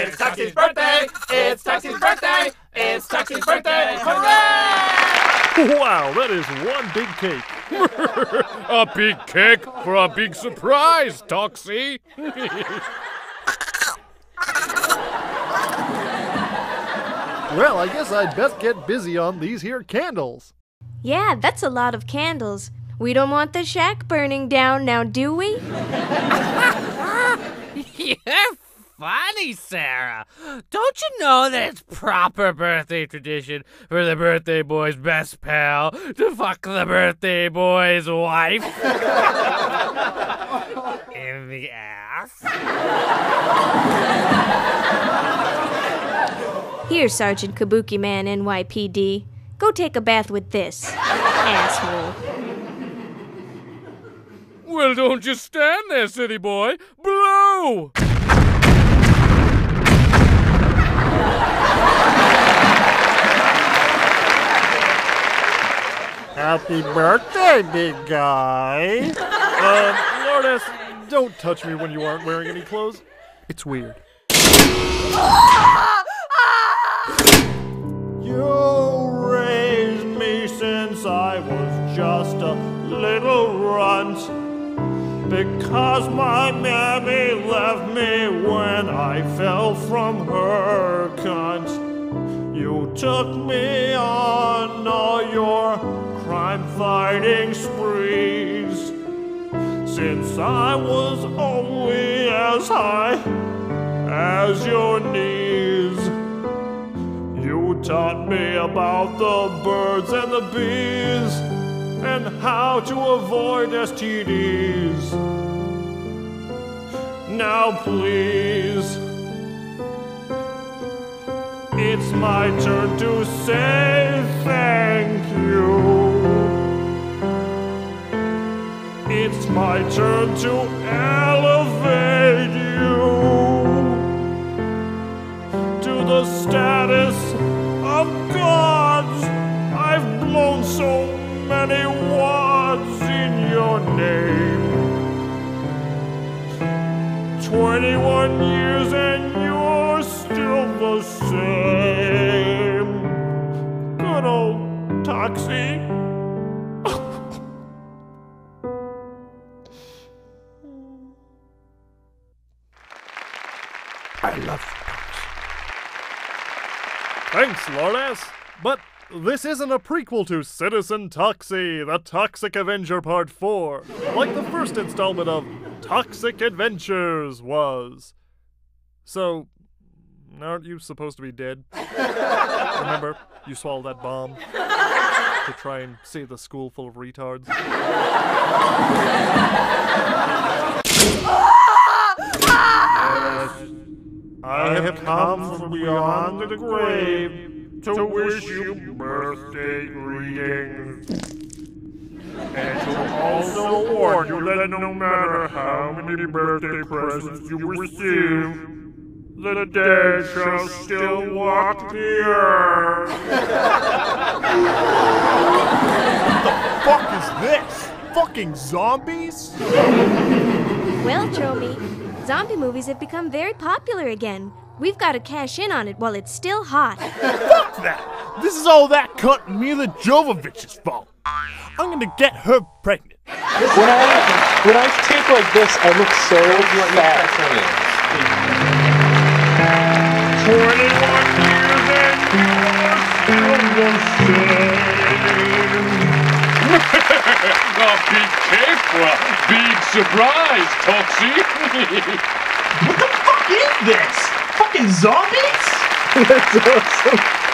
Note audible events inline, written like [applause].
It's Toxie's birthday! It's Toxie's birthday! It's Toxie's birthday! Hooray! Wow, that is one big cake. [laughs] a big cake for a big surprise, Toxie. [laughs] Well, I guess I'd best get busy on these here candles. Yeah, that's a lot of candles. We don't want the shack burning down now, do we? [laughs] You're funny, Sarah. Don't you know that it's proper birthday tradition for the birthday boy's best pal to fuck the birthday boy's wife? [laughs] In the ass? Here, Sergeant Kabukiman NYPD. Go take a bath with this. Asshole. Well, don't just stand there, city boy. Blow! Happy birthday, big guy. um, Lardass, don't touch me when you aren't wearing any clothes. It's weird. You raised me since I was just a little runt. Because my mammy left me when I fell from her cunt. You took me on all your crime fighting sprees. Since I was only as high as your knees. You taught me about the birds and the bees and how to avoid STDs. Now, please, it's my turn to say thank you. It's my turn to elevate you to the status of gods. I've blown so many wads in your name. 21 years and you're still the same. Good old Toxie. I love you, Thanks, Lardass. But this isn't a prequel to Citizen Toxie, The Toxic Avenger Part 4, like the first installment of Toxic Adventures was. So, aren't you supposed to be dead? [laughs] Remember, you swallowed that bomb to try and save the school full of retards? [laughs] Yes. I have come from beyond the grave to wish you birthday greetings. And to also warn you that no matter how many birthday presents you receive, the dead shall still walk the earth. [laughs] what the fuck is this? Fucking zombies? Well, Chomi, zombie movies have become very popular again. We've got to cash in on it while it's still hot. [laughs] Fuck that! This is all that cunt Milla Jovovich's fault. I'm gonna get her pregnant. When I when I tape like this, I look so fat. 21 years and [laughs] you're still the same. a big cake for a big surprise, Toxie. what the fuck is this? Fucking zombies? That's awesome. [laughs]